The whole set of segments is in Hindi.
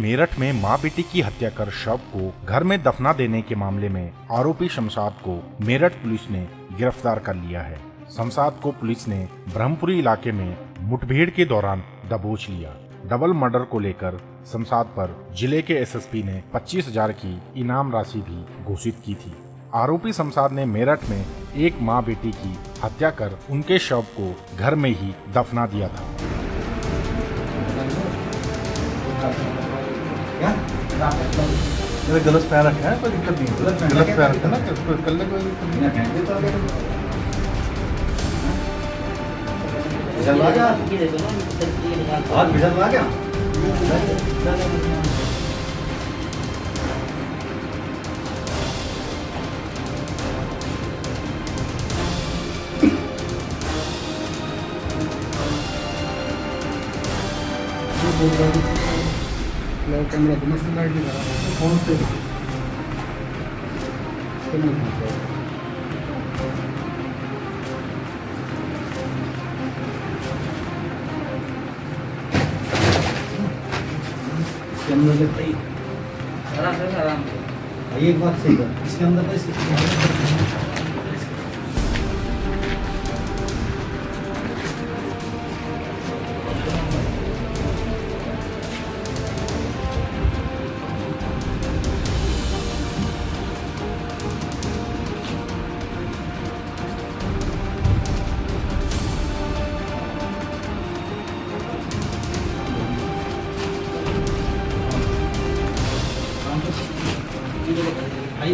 मेरठ में माँ बेटी की हत्या कर शव को घर में दफना देने के मामले में आरोपी शमशाद को मेरठ पुलिस ने गिरफ़्तार कर लिया है। शमशाद को पुलिस ने ब्रह्मपुरी इलाके में मुठभेड़ के दौरान दबोच लिया। डबल मर्डर को लेकर शमशाद पर ज़िले के एसएसपी ने पच्चीस हज़ार की इनाम राशि भी घोषित की थी। आरोपी शमशाद ने मेरठ में एक माँ बेटी की हत्या कर उनके शव को घर में ही दफना दिया था। मेरे गलत पैर रखा है कोई दिक्कत नहीं गलत पैर गलत रखा पैर है? ना कि कोई कर ले कोई दिक्कत नहीं बिना फेंक दे तो आगे भिजलवा क्या हाथ भिजलवा क्या कैमरा तो मस्त है। कौन से। इसके से भाई भाई एक बात सही कर इसके अंदर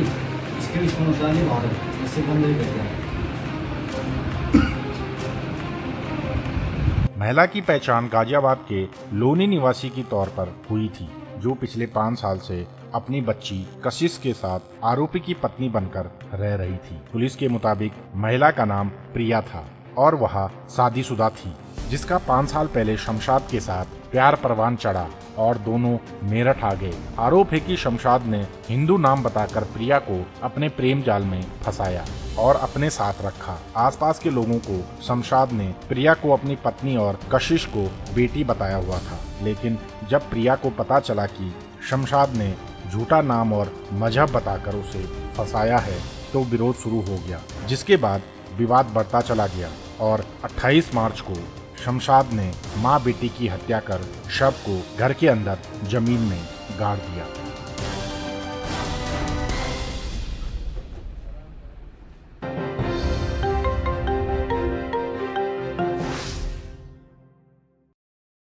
भाई, इसके भी समझदारी बहुत है इससे बंद ही कर दिया महिला की पहचान गाजियाबाद के लोनी निवासी की तौर पर हुई थी, जो पिछले पाँच साल से अपनी बच्ची कशिश के साथ आरोपी की पत्नी बनकर रह रही थी। पुलिस के मुताबिक महिला का नाम प्रिया था और वह शादीशुदा थी, जिसका पाँच साल पहले शमशाद के साथ प्यार परवान चढ़ा। और दोनों मेरठ आ गए। आरोप है कि शमशाद ने हिंदू नाम बताकर प्रिया को अपने प्रेम जाल में फंसाया और अपने साथ रखा। आसपास के लोगों को शमशाद ने प्रिया को अपनी पत्नी और कशिश को बेटी बताया हुआ था। लेकिन जब प्रिया को पता चला कि शमशाद ने झूठा नाम और मज़हब बताकर उसे फंसाया है तो विरोध शुरू हो गया, जिसके बाद विवाद बढ़ता चला गया और 28 मार्च को शमशाद ने माँ बेटी की हत्या कर शव को घर के अंदर ज़मीन में गाड़ दिया।